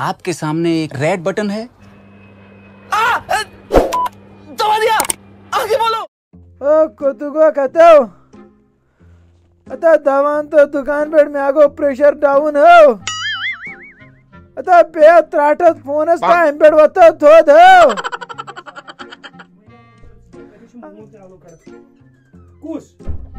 आपके सामने एक रेड बटन है। दबा दिया। आगे बोलो। ओ कतो अता दवान तो दुकान पे मैं आगो प्रेशर डाउन हो। अता पे त्राटत फोनस का एम पे वतो थोद हो कुस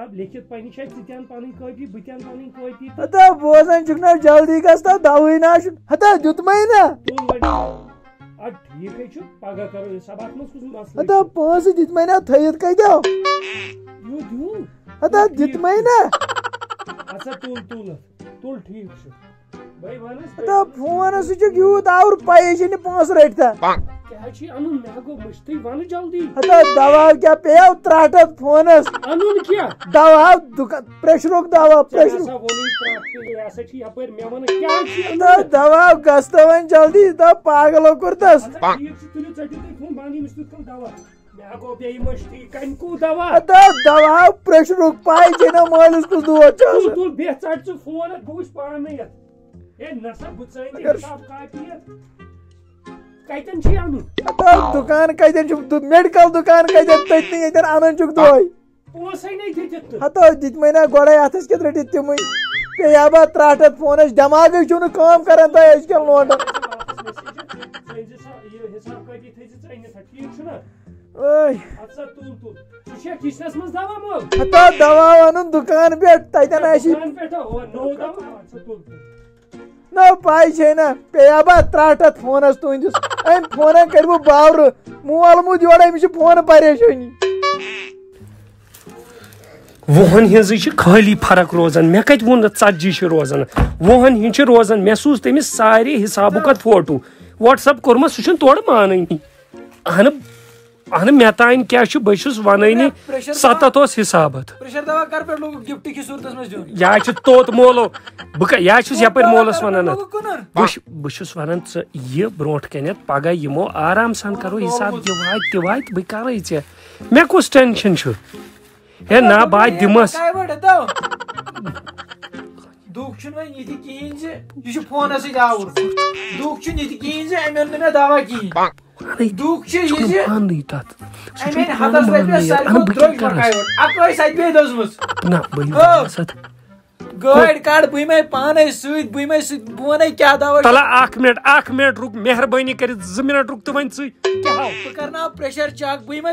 बन अता जल्दी अता दवा प्रेशर रगो डाउन मे छ हिसाब लिखित पनी छ तितन पनी कॉपी बतन पनी कॉपी अता बोजन जुकना जल्दी गस्ता दावी ना अता जुतमै ना। तू वडी आ ठीक है छु पगा करो हिसाब आत्मस कुछ मसला अता पोंस दितमै ना थयत कई दो यू दू अता ते मिस्तु कल दवा मे गो बे मुश्ती कनको दवा अता दवा प्रेशर पैसे ने मालिस को दुआ तुल चस तुल बे चट छु फ़ोन बुश पान नहीं ए नसा बुचाई अगर- हिसाब कापी कतन छी अनुन अता दुकान छु मेडिकल दुकान कइदन ततनी इधर आनन चुक दोय पोसै नहीं हतो दित मैंने गोड़े हाथस के रटि तिमै पे याबा त्राटत फोनस दिमाग न काम करन त एज के लोड हिसाब कापी थे चाहिए था ठीक छु ना. ओय. तुल तुल छु छे किसनस मस दवा वनुन दुकान पे ततन आशी दुकान पे तो हो नो दवा अच्छा तुल तुल न पाई छे न पे याबा त्राटत फोनस तुंदिस एम फ़ोन करबो बावर मोल मु जोड़े मिछ फ़ोन परेशानी वोहन हिंज खाली फ़र्क रोजान मे कत वोन षतजी रोजान वोहन हिंज रोजान मे सूज तमिस सारे हिसाबुक फ़ोटो व्हाट्सअप कोर्मस सह तोड़ मान अहन अहन मे तान क्या बस वन सतत हिसाबत प्रेशर दवा कर पे लोग गिफ्ट की सूरत में जो या तोत मोलो बह या यप मोलस वन कुनर बस वन यह ब्रोट कन पगह यमो आराम सान करो हिसाब यह वात तह वात बह कर ऐ मे कुस टेंशन है ना बा दिमस काय बड तो दुख छु न नीति कीन जे यु छु फ़ोन से आवर दुख छु नीति कीन जे एमन ने दवा की दुख छु ये जे पानी तत एमन हदस रपे सारको द्रोग मकाय अकोय साइड पे दसमस ना बह सत गाड़ काड़ बुई में पाने सुत बुई में सुत बोने क्या दवा तला अख मिनट अख मिनट रुक मेहरबानी कर ज मिनट रुक तो वन सी क्या हाउ बह करना प्रेशर चेक बुई में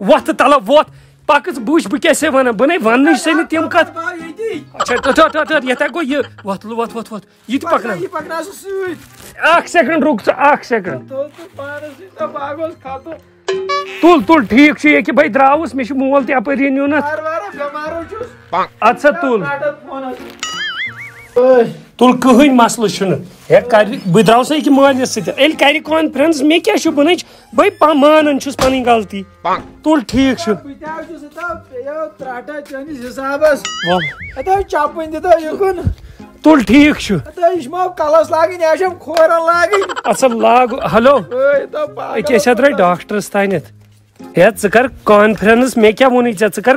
हिसाब तत सु पकस बुश बह कैसे वन बने वन से तिम कत अच्छा तो तो तो ये गो ये वत वत वत वत ये ये सु सुत अख सेकंड रुक अख सेकंड तो तो पारस तो बागोस खातो तुल तुल ठीक ये कि भाई द्रावस मे मोल ते अपरी न्यून बार बार बेमारो छुस अच्छा तुल तुल कहीं मसल छुन हे कर बह द्रावस कि मालिस सत एल कर कॉन्फ्रेंस मे क्या छु बनच भाई मानन छुस पनी गलती तुल ठीक छु पिताव छुस तो यो त्राटा चनिस हिसाबस वाह अतो चापन दितो यकुन तुल ठीक छु अतो इस्मा कलस लागिन याशम खोरन लागिन अच्छा लाग हेलो ओए तो पागल अत द्राय डॉक्टरस तानत हे च कर कॉन्फ्रेंस मे क्या वोन च कर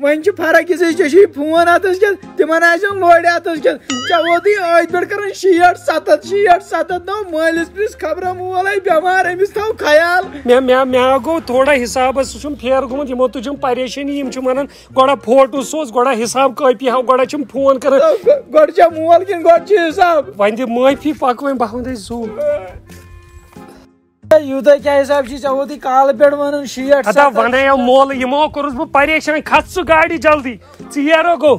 गुम वन फ़र्क ये फ़ोन तिमन आसन लोड़ हथस के चा वोत अत पे कर शीट सतत शीट सतत नो मालिस पिस खबर मोल बेमार अमिस थो ख्याल मे मे मे गो थोड़ा हिसाब सह फेर गोमुत यमो तुझ परेशानी वन गोड़ा फ़ोटो सोज गोड़ा हिसाब कॉपी हाव गोड़ा फ़ोन कर गोड़ मोल किन गोड़ हिसाब वन दि माफ़ी पक वन बह जू यूत क्या हिसाब चा वोत काल पे वन शीट वन मोल यमो कोरुस बह परेशान खस सु गाड़ी जल्दी चेरो गो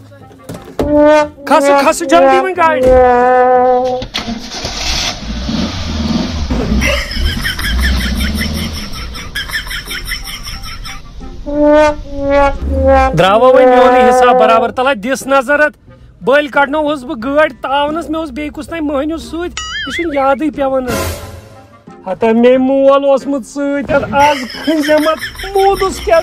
खस खस जल्दी वन गाड़ी द्रावा वन मोन हिसाब बराबर तला दिस नज़र बल कड़नो बह गाड़ तावनस मे बे कुछ तान महनू सत यह याद पेवन हता मे मोल ओसमुत सत आज खंजमत मोदुस क्या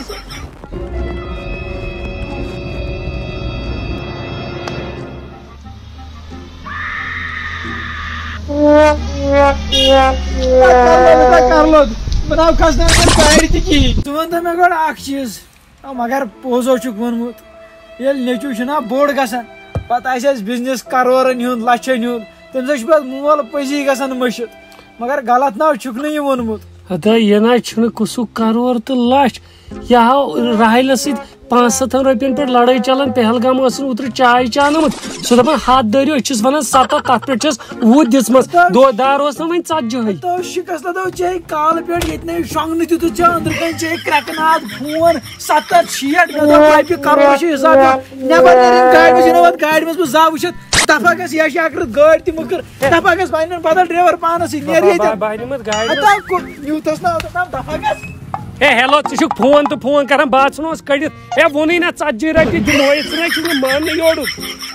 कर लो बनाओ खस गाड़ी ती कहीं तू वन मे गोड़ अख चीज़ मगर पोजो चुक वोनमुत ये नेचू ना बोड़ गसान पत बिज़नेस करोरन हूँ लछन हूँ सो मगर गलत नाव चुक न वोनमुत अदा यह ना कुसुक करोर तो लछ यह राहल सत पाँच सतन रुपयन पे लड़ाई चलान पहलगाम उतर चाय चानमुत सह दपान हाथ दरियो अस वन सत तथ पे वुह दिम दो दार वन षतजह तो शिकस लदो चे काल पे ये शोंगन तुत चे अंदर कन चे क्रकनाथ फ़ोन सत्तर शीट मे रपि करोड़ हिसाब नबर गाड़ी में गाड़ी में जा दफ़ा अकर गाड़ी ति मुकर दफ़ा गस बन बदल ड्राइवर पानस ना ए हेलो छु फ़ोन तो फ़ोन कर बात कड़ित ए वोन ना षतजी रपि दिमो मान योड़